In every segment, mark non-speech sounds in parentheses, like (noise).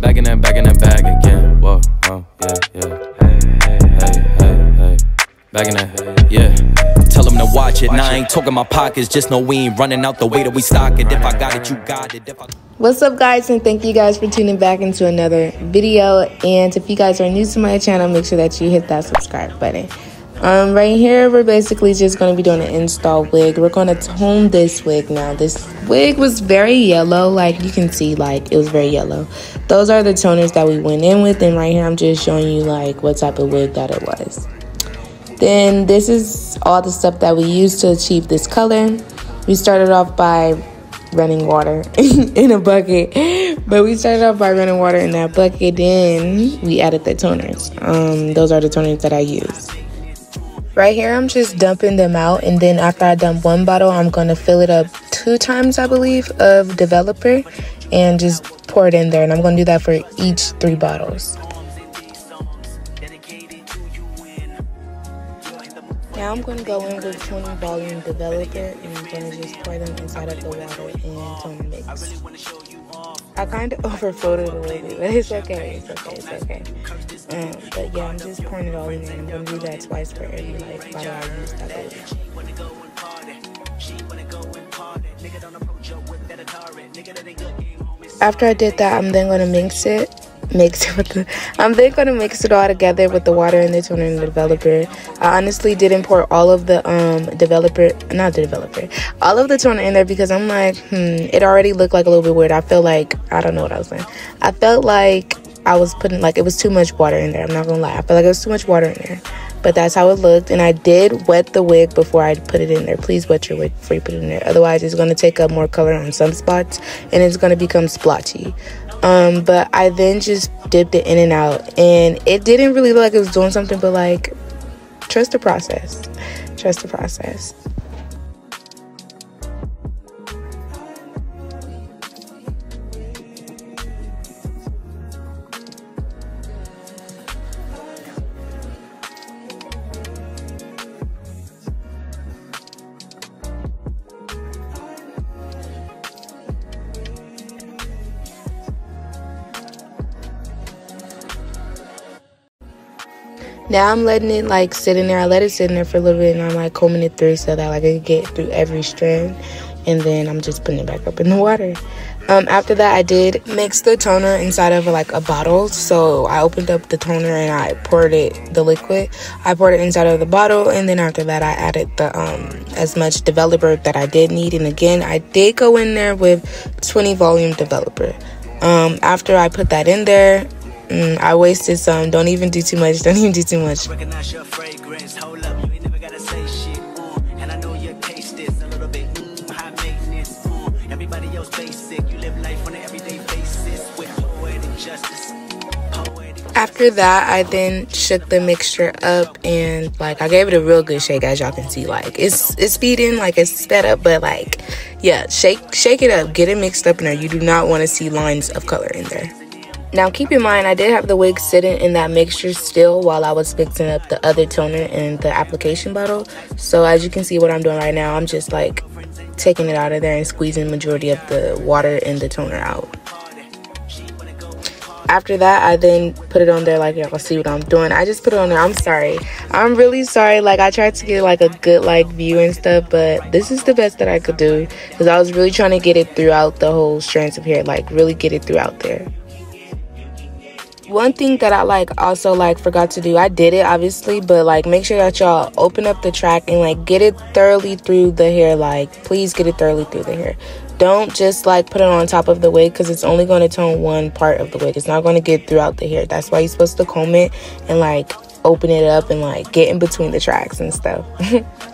Back in that, back in that bag again. Whoa, whoa, yeah, yeah. Hey, hey, hey, hey. Back in that, yeah. Tell them to watch it. Now I ain't talking my pockets. Just know we ain't running out the way that we stock it. If I got it, you got it. If I What's up, guys, and thank you guys for tuning back into another video. And if you guys are new to my channel, make sure that you hit that subscribe button. Um, right here, we're basically just going to be doing an install wig. We're going to tone this wig now. This wig was very yellow, like you can see, like it was very yellow. Those are the toners that we went in with, and right here, I'm just showing you like what type of wig that it was. Then this is all the stuff that we used to achieve this color. We started off by running water (laughs) in a bucket. But we started off by running water in that bucket. Then we added the toners. Um, those are the toners that I use. Right here, I'm just dumping them out. And then after I dump one bottle, I'm going to fill it up two times, I believe, of developer and just pour it in there. And I'm going to do that for each three bottles. Now I'm going to go in with 20 volume developer and I'm going to just pour them inside of the water and mix. I kind of overflowed a little bit, but it's okay, it's okay, it's okay. Um, but yeah, I'm just pouring it all in. I'm to do that twice for every like bottle I use, believe. After I did that, I'm then to mix it mix it with the I'm then gonna mix it all together with the water and the toner and the developer. I honestly didn't pour all of the um developer not the developer, all of the toner in there because I'm like, hmm, it already looked like a little bit weird. I feel like I don't know what I was saying. I felt like I was putting like it was too much water in there. I'm not gonna lie. I felt like it was too much water in there. But that's how it looked. And I did wet the wig before I put it in there. Please wet your wig before you put it in there. Otherwise it's gonna take up more color on some spots and it's gonna become splotchy. Um, but I then just dipped it in and out, and it didn't really look like it was doing something, but like, trust the process. Trust the process. Now I'm letting it like sit in there. I let it sit in there for a little bit and I'm like combing it through so that like I can get through every strand. And then I'm just putting it back up in the water. Um, after that, I did mix the toner inside of like a bottle. So I opened up the toner and I poured it, the liquid. I poured it inside of the bottle, and then after that, I added the um as much developer that I did need. And again, I did go in there with 20 volume developer. Um, after I put that in there, Mm, I wasted some. Don't even do too much. (laughs) Don't even do too much. Recognize your fragrance. Hold up, you ain't never gotta say shit. And I know your taste is a little bit mm, high maintenance. Everybody else basic. You live life on an everyday basis with poetic justice. Poetic After that, I then shook the mixture up and like I gave it a real good shake, as y'all can see. Like it's it's speeding, like it's sped up, but like yeah, shake shake it up, get it mixed up in there. You do not want to see lines of color in there. Now keep in mind, I did have the wig sitting in that mixture still while I was mixing up the other toner in the application bottle. So as you can see what I'm doing right now, I'm just like taking it out of there and squeezing the majority of the water and the toner out. After that, I then put it on there like y'all see what I'm doing. I just put it on there. I'm sorry. I'm really sorry. Like I tried to get like a good like view and stuff, but this is the best that I could do because I was really trying to get it throughout the whole strands of hair, like really get it throughout there one thing that I like also like forgot to do, I did it obviously, but like make sure that y'all open up the track and like get it thoroughly through the hair. Like please get it thoroughly through the hair. Don't just like put it on top of the wig because it's only going to tone one part of the wig. It's not going to get throughout the hair. That's why you're supposed to comb it and like open it up and like get in between the tracks and stuff. (laughs)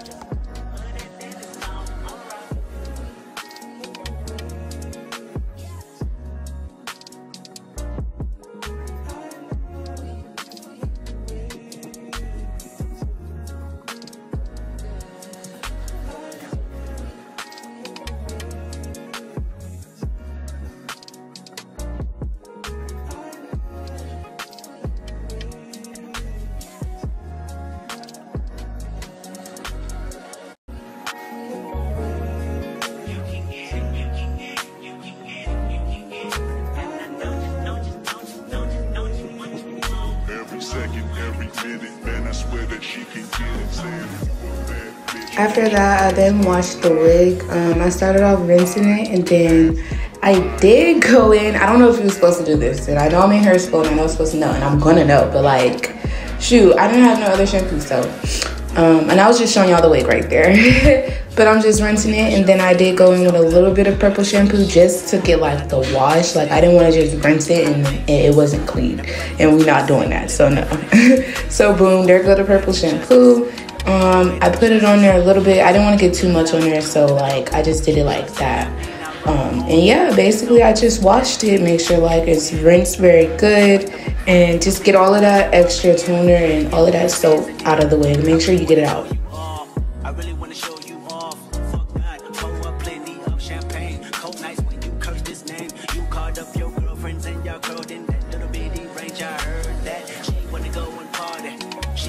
After that, I then washed the wig. Um, I started off rinsing it and then I did (laughs) go in. I don't know if you were supposed to do this, and I know I'm in hair school and I know I'm supposed to know, and I'm gonna know, but like, shoot, I didn't have no other shampoo, so. Um, and I was just showing y'all the wig right there. (laughs) but I'm just rinsing it, and then I did go in with a little bit of purple shampoo just to get like the wash. Like I didn't want to just rinse it and it wasn't clean, and we're not doing that, so no. (laughs) so boom, there go the purple shampoo. Um, I put it on there a little bit. I didn't want to get too much on there, so like I just did it like that. Um, and yeah, basically I just washed it, make sure like it's rinsed very good, and just get all of that extra toner and all of that soap out of the way. Make sure you get it out.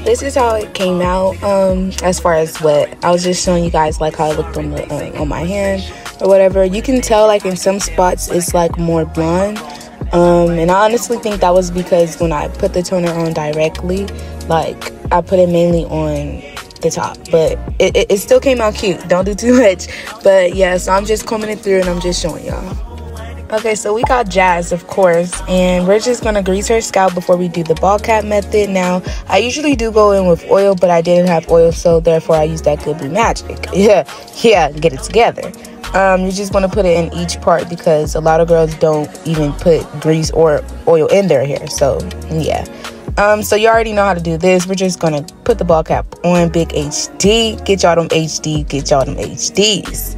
This is how it came out um, as far as what I was just showing you guys like how it looked on the um, on my hand or whatever. You can tell like in some spots it's like more blonde. Um, and I honestly think that was because when I put the toner on directly like I put it mainly on the top. But it, it, it still came out cute. Don't do too much. But yeah so I'm just combing it through and I'm just showing y'all Okay, so we got Jazz, of course, and we're just gonna grease her scalp before we do the ball cap method. Now, I usually do go in with oil, but I didn't have oil, so therefore I used that Good Blue Magic. (laughs) Yeah, yeah, get it together. Um, you just want to put it in each part because a lot of girls don't even put grease or oil in their hair. So, yeah. Um, so you already know how to do this. We're just gonna put the ball cap on Big HD. Get y'all them HD. Get y'all them HDs.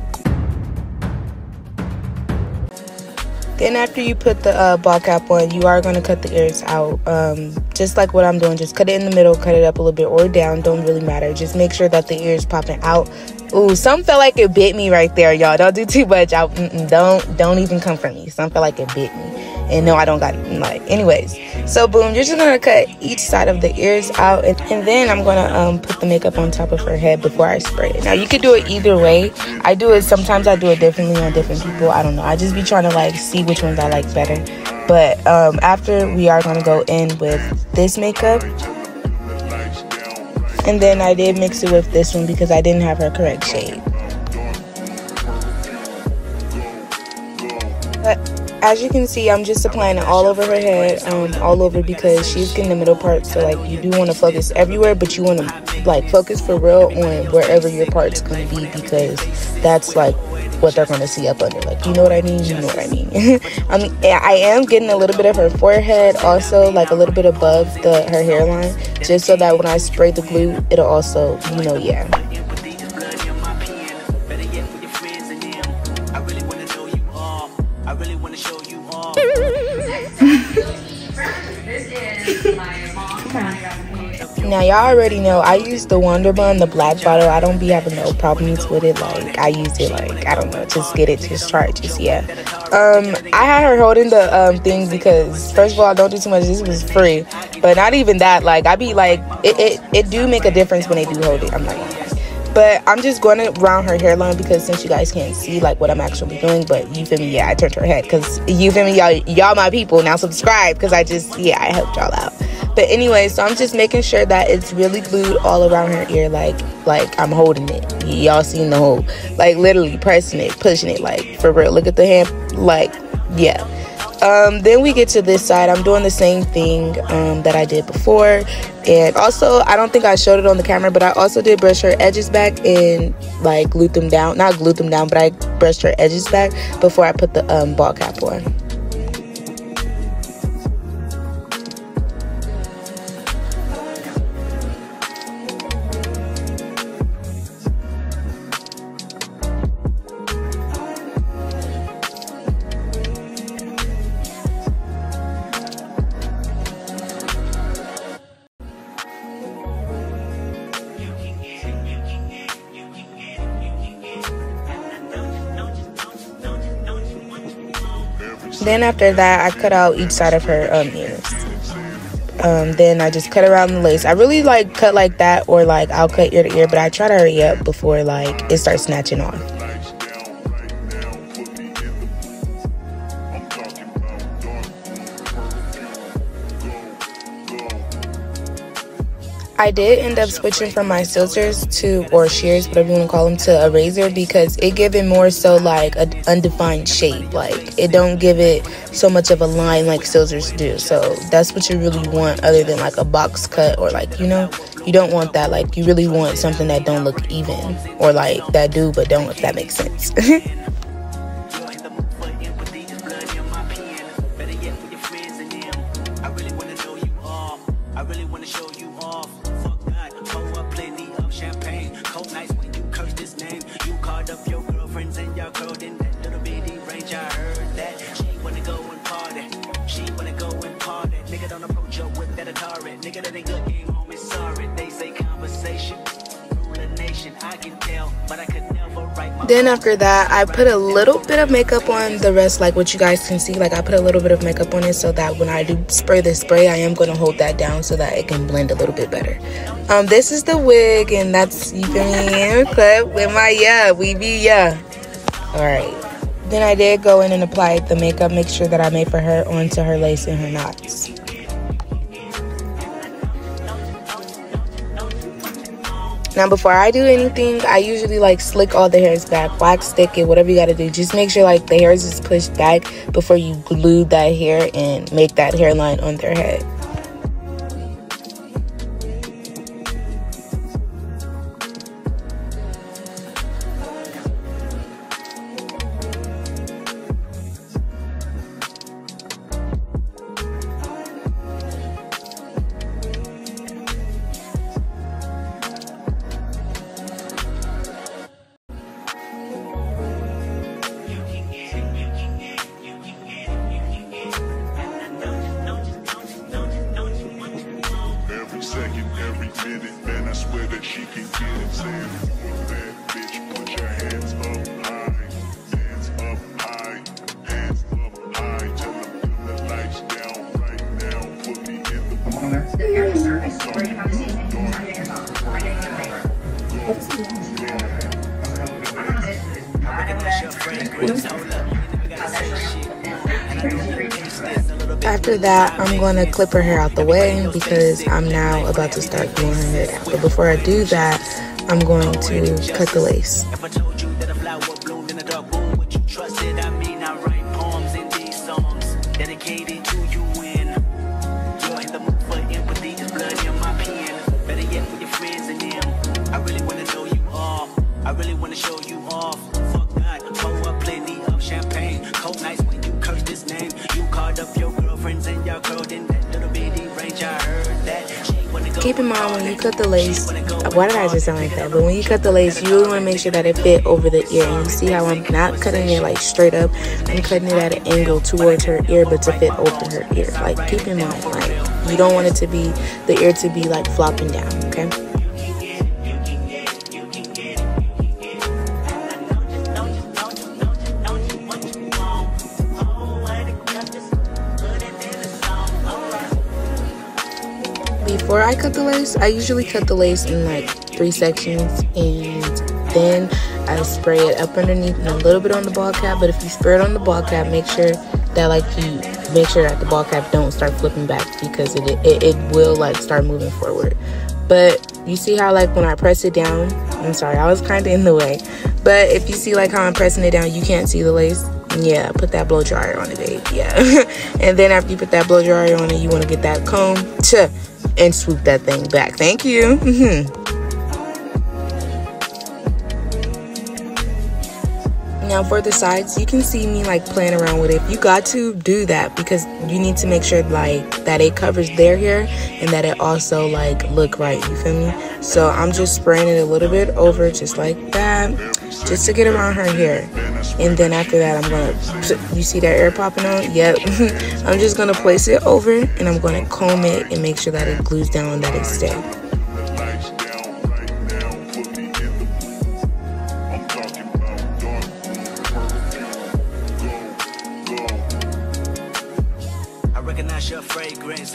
Then after you put the uh, ball cap on, you are going to cut the ears out. Um, just like what I'm doing. Just cut it in the middle, cut it up a little bit or down. Don't really matter. Just make sure that the ears popping out. Ooh, some felt like it bit me right there, y'all. Don't do too much. I, don't don't even come for me. Some felt like it bit me. And no, I don't got. Like, anyways. So, boom, you're just to cut each side of the ears out. And, and then I'm to um, put the makeup on top of her head before I spray it. Now, you could do it either way. I do it, sometimes I do it differently on different people. I don't know. I just be trying to, like, see which ones I like better. But um, after, we are to go in with this makeup. And then I did mix it with this one because I didn't have her correct shade. But as you can see, I'm just applying it all over her head, um, all over because she's getting the middle part. So like you do want to focus everywhere, but you want to like focus for real on wherever your part's gonna be because that's like what they're gonna see up under. Like you know what I mean? You know what I mean? (laughs) I mean, I am getting a little bit of her forehead, also like a little bit above the her hairline, just so that when I spray the glue, it'll also, you know, yeah. Now y'all already know I use the Wonder'Bond, the black bottle. I don't be having no problems with it. Like I use it like I don't know, just get it, just try it, just yeah. Um, I had her holding the um thing because first of all, I don't do too much. This was free, but not even that. Like I be like, it it, it do make a difference when they do hold it. I'm like. But I'm just going around her hairline because since you guys can't see like what I'm actually doing, but you feel me? Yeah, I turned her head because you feel me? Y'all, y'all my people. Now subscribe because I just yeah, I helped y'all out. But anyway, so I'm just making sure that it's really glued all around her ear, like like I'm holding it. Y'all seen the whole, like literally pressing it, pushing it, like for real. Look at the hand, like yeah. Um, then we get to this side. I'm doing the same thing um, that I did before. And also, I don't think I showed it on the camera, but I also did brush her edges back and like glued them down. Not glued them down, but I brushed her edges back before I put the um, ball cap on. Then after that, I cut out each side of her um, ears. Um, then I just cut around the lace. I really like cut like that or like I'll cut ear to ear, but I try to hurry up before like it starts snatching off. I did end up switching from my scissors to, or shears, whatever you want to call them, to a razor because it give it more so like an undefined shape. Like it don't give it so much of a line like scissors do. So that's what you really want other than like a box cut or like, you know, you don't want that. Like you really want something that don't look even or like that do but don't, if that makes sense. (laughs) Then after that, I put a little bit of makeup on the rest, like what you guys can see. Like I put a little bit of makeup on it so that when I do spray the spray, I am going to hold that down so that it can blend a little bit better. Um, this is the wig, and that's, you feel me, clip with my yeah, we be yeah. All right. Then I did go in and apply the makeup, mixture that I made for her onto her lace and her knots. Now, before I do anything, I usually like slick all the hairs back, wax stick it, whatever you gotta do. Just make sure like the hairs is pushed back before you glue that hair and make that hairline on their head. After that, I'm going to clip her hair out the way because I'm now about to start gluing her hair. But before I do that, I'm going to cut the lace. Lace, why did I just sound like that? But when you cut the lace, you really want to make sure that it fit over the ear. And you see how I'm not cutting it like straight up. I'm cutting it at an angle towards her ear, but to fit over her ear. Like keep in mind, like you don't want it to be the ear to be like flopping down. Okay. Before I cut the lace, I usually cut the lace in like three sections and then I spray it up underneath and a little bit on the ball cap. But if you spray it on the ball cap, make sure that like you make sure that the ball cap don't start flipping back because it, it, it will like start moving forward. But you see how like when I press it down, I'm sorry, I was kind of in the way. But if you see like how I'm pressing it down, you can't see the lace. Yeah, put that blow dryer on it, babe. Yeah. (laughs) and then after you put that blow dryer on it, you want to get that comb. to and swoop that thing back. Thank you. Mm-hmm. Now for the sides, you can see me like playing around with it. You got to do that because you need to make sure like that it covers their hair and that it also like look right. You feel me? So I'm just spraying it a little bit over just like that, just to get around her hair. And then after that, I'm gonna, you see that air popping out? Yep. (laughs) I'm just gonna place it over and I'm gonna comb it and make sure that it glues down and that it stays.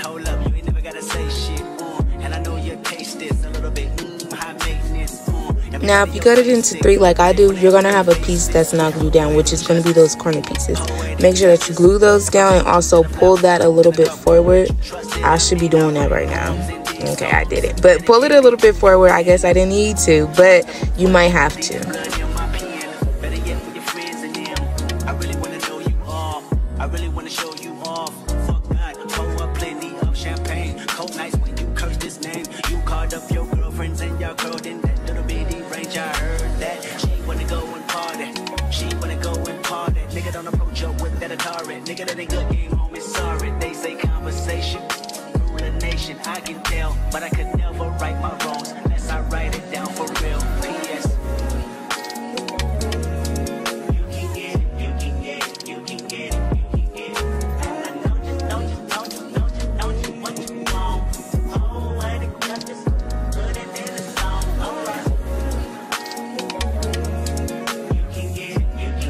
Hold up, you ain't never gotta say shit. Uh, and I know your taste is a little bit mm, high maintenance. Uh, Now, if you cut it into three like I do, you're going to have a piece that's not glued down, which is going to be those corner pieces. Make sure that you glue those down and also pull that a little bit forward. I should be doing that right now. Okay, I did it. But pull it a little bit forward. I guess I didn't need to, but you might have to.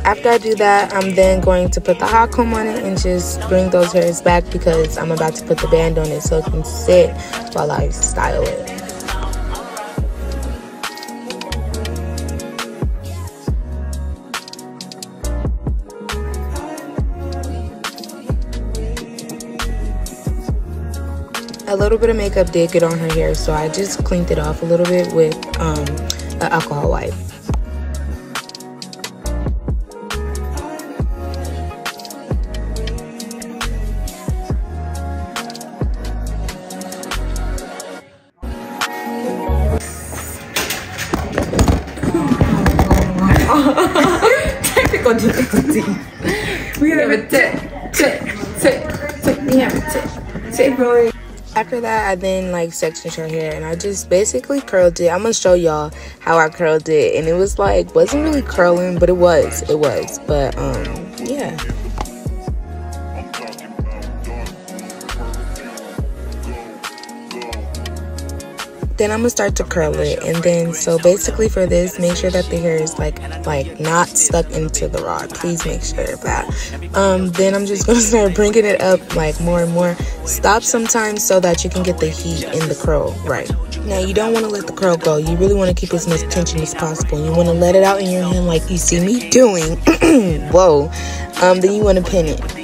After I do that, I'm then going to put the hot comb on it and just bring those hairs back because I'm about to put the band on it so it can sit while I style it. a little bit of makeup did get on her hair so I just cleaned it off a little bit with um, an alcohol wipe. After that, I then like sectioned her hair and I just basically curled it. I'm gonna show y'all how I curled it, and it was like wasn't really curling, but it was, it was. But um, then I'm gonna start to curl it. And then so basically for this make sure that the hair is like like not stuck into the rod. Please make sure of that. Um, then I'm just (laughs) gonna start bringing it up like more and more. Stop sometimes so that you can get the heat in the curl right. Now you don't want to let the curl go. You really want to keep as much tension as possible. You want to let it out in your hand like you see me doing. (clears throat) Whoa. Um, then you want to pin it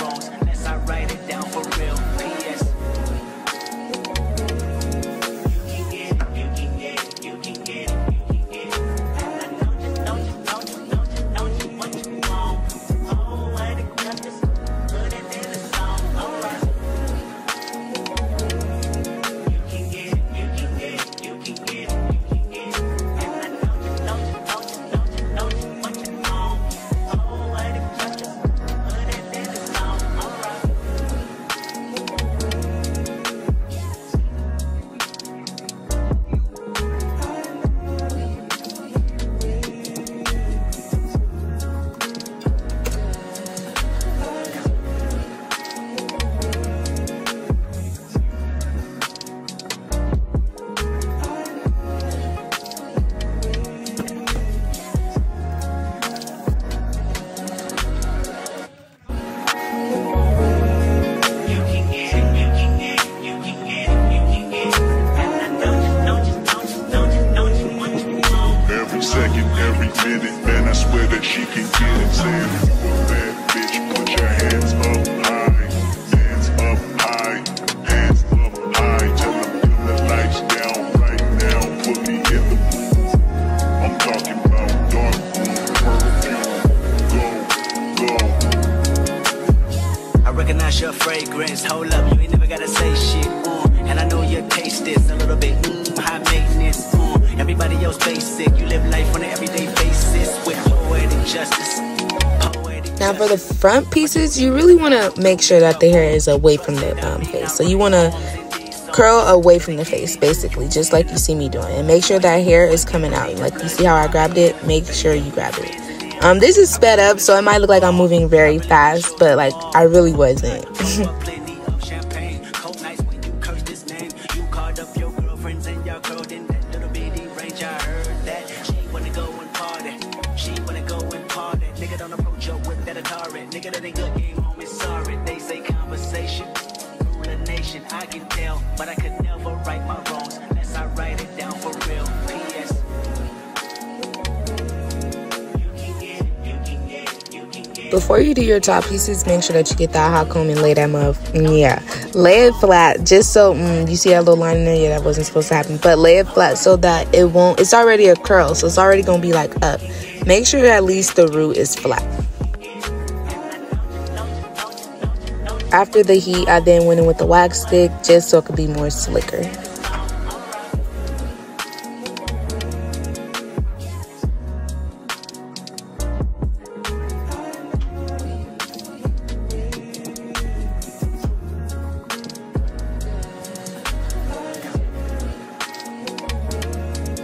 want to make sure that the hair is away from the um, face. So you want to curl away from the face, basically, just like you see me doing. And make sure that hair is coming out. Like you see how I grabbed it, make sure you grab it. Um, this is sped up, so it might look like I'm moving very fast, but like I really wasn't. (laughs) Before you do your top pieces, make sure that you get that hot comb and lay that muff. Yeah, lay it flat just so mm, you see that little line in there. Yeah, that wasn't supposed to happen, but lay it flat so that it won't. It's already a curl, so it's already gonna be like up. Make sure at least the root is flat. After the heat, I then went in with the wax stick just so it could be more slicker.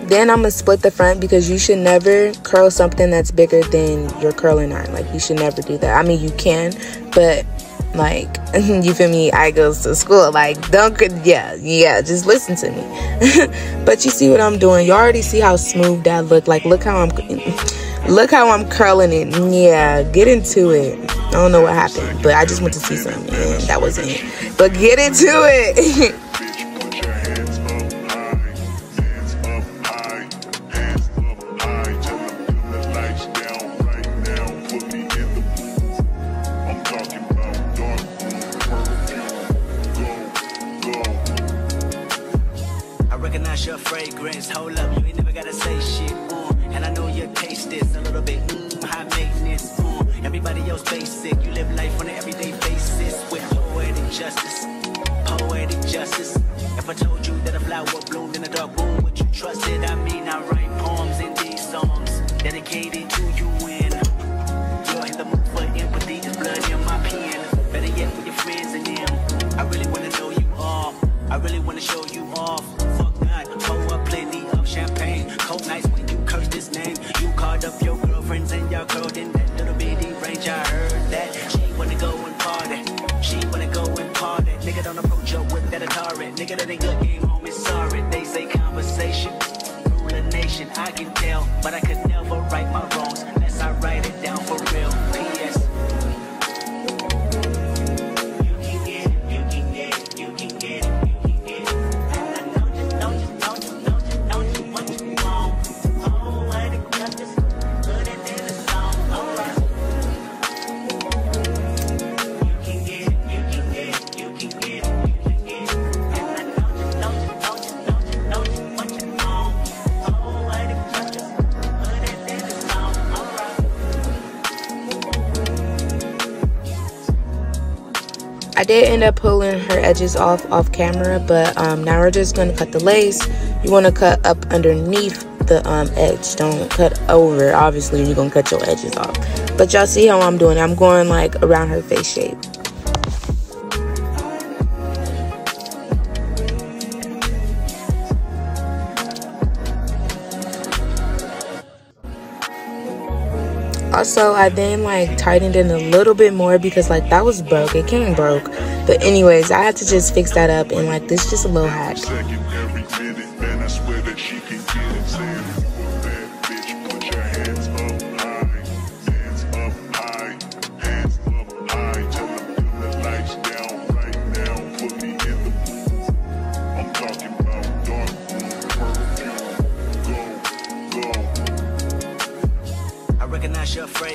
Then I'm gonna split the front because you should never curl something that's bigger than your curling iron. Like you should never do that. I mean you can, but like (laughs) you feel me? I goes to school. Like don't yeah yeah. Just listen to me. (laughs) but you see what I'm doing? You already see how smooth that look. Like look how I'm (clears throat) look how I'm curling it. Yeah, get into it. I don't know what happened, but I just went to see something and that wasn't it. But get into it. (laughs) fragrance. Hold up, you ain't never gotta say shit. Uh, and I know your taste is a little bit mm, high maintenance. Uh, everybody else basic. You live life on an everyday basis with poetic justice. Poetic justice. If I told you that a flower bloomed in a dark room, would you trust it? I mean, I write poems in these songs dedicated to you when you're the mood for empathy. There's blood in my pen. Better yet, with your friends and them. I really wanna know you all. I really wanna show you off. Your girlfriends and y'all curled in that little bitty range. I heard that she wanna go and party. She wanna go and party. Nigga don't approach her with that Atari. Nigga that ain't good game home is sorry. They say conversation. Rule a nation. I can tell, but I could never write my did end up pulling her edges off off camera, but um, now we're just gonna cut the lace. You want to cut up underneath the um, edge. Don't cut over. Obviously, you're gonna cut your edges off. But y'all see how I'm doing? I'm going like around her face shape. Also, I then like tightened in a little bit more because like that was broke. It came broke. But anyways, I had to just fix that up and like this is just a little hack.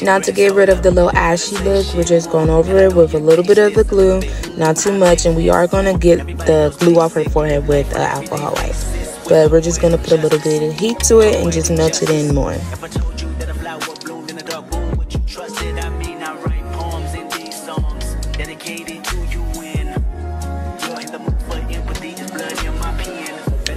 Now to get rid of the little ashy look, we're just going over it with a little bit of the glue, not too much, and we are gonna get the glue off her forehead with uh, alcohol wipe. But we're just gonna put a little bit of heat to it and just melt it in more.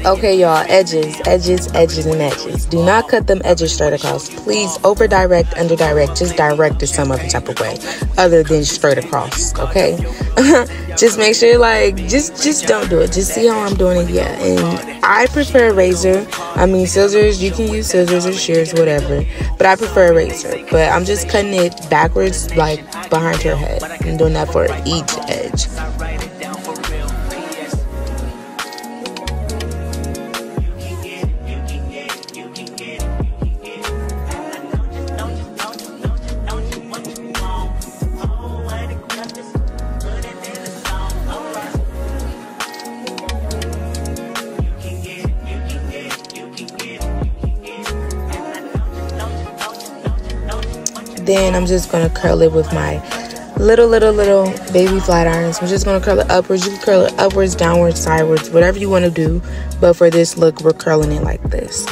Okay, y'all, edges, edges, edges, and edges. Do not cut them edges straight across. Please over direct, under direct, just direct it some other type of way other than straight across, okay? (laughs) just make sure like just just don't do it. Just see how I'm doing it, yeah. And I prefer a razor. I mean scissors, you can use scissors or shears, whatever. But I prefer a razor. But I'm just cutting it backwards, like behind her head. I'm doing that for each edge. Then I'm just gonna curl it with my little, little, little baby flat irons. I'm just gonna curl it upwards. You can curl it upwards, downwards, sideways, whatever you wanna do. But for this look, we're curling it like this.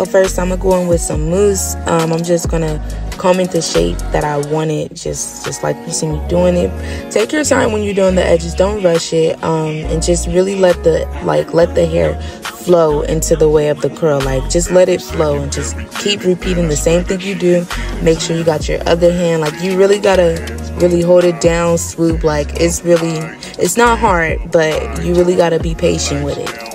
So first I'm gonna go in with some mousse. Um, I'm just gonna comb into shape that I want it, just just like you see me doing it. Take your time when you're doing the edges, don't rush it. Um, and just really let the like let the hair flow into the way of the curl. Like just let it flow and just keep repeating the same thing you do. Make sure you got your other hand. Like you really gotta really hold it down, swoop. Like it's really it's not hard, but you really gotta be patient with it.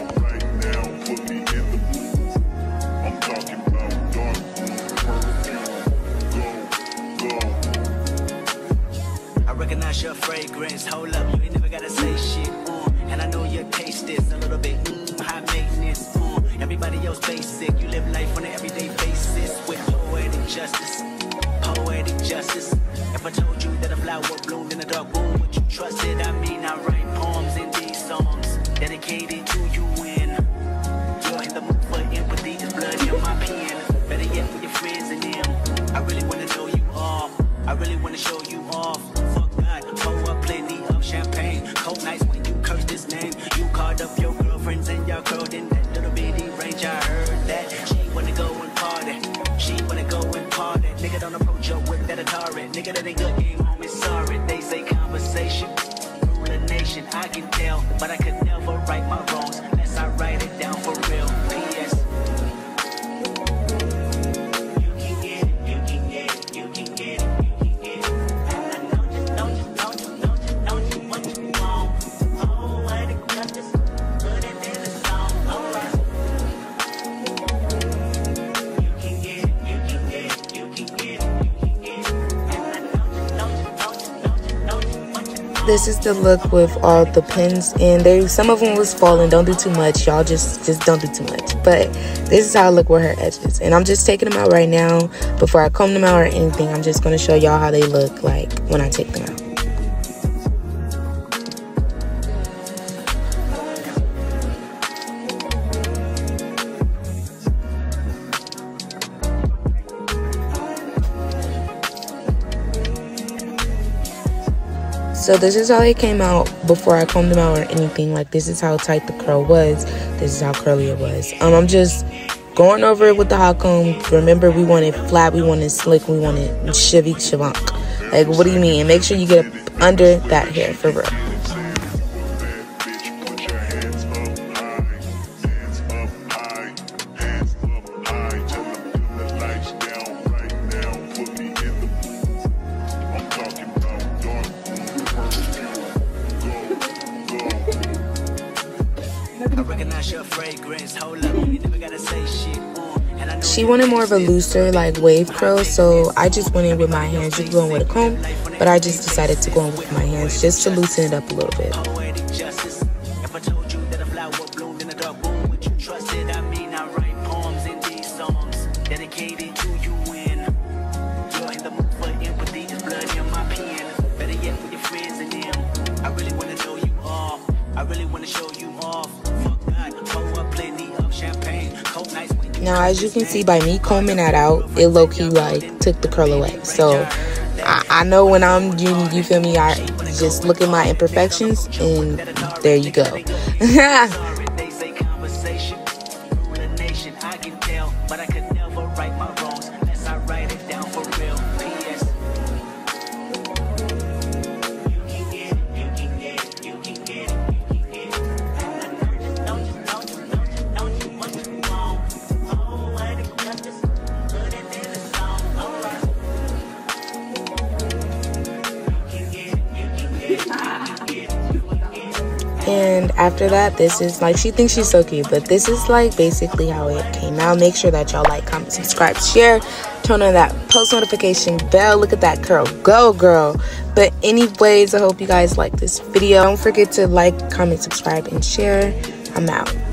This is the look with all the pins, and they some of them was falling. Don't do too much, y'all. Just just don't do too much. But this is how I look with her edges, and I'm just taking them out right now before I comb them out or anything. I'm just gonna show y'all how they look like when I take them out. So this is how it came out before I combed them out or anything. Like this is how tight the curl was. This is how curly it was. Um, I'm just going over it with the hot comb. Remember, we want it flat, we want it slick, we want it chivy shavank. Like, what do you mean? And make sure you get under that hair for real. Wanted more of a looser, like wave curl, so I just went in with my hands. You can go in with a comb, but I just decided to go in with my hands just to loosen it up a little bit. Can see by me combing that out, it low key like took the curl away. So I, I know when I'm you, you feel me. I just look at my imperfections and there you go. (laughs) after that, this is like she thinks she's so cute, but this is like basically how it came out. Make sure that y'all like, comment, subscribe, share, turn on that post notification bell. Look at that girl, go girl. But anyways, I hope you guys like this video. Don't forget to like, comment, subscribe, and share. I'm out.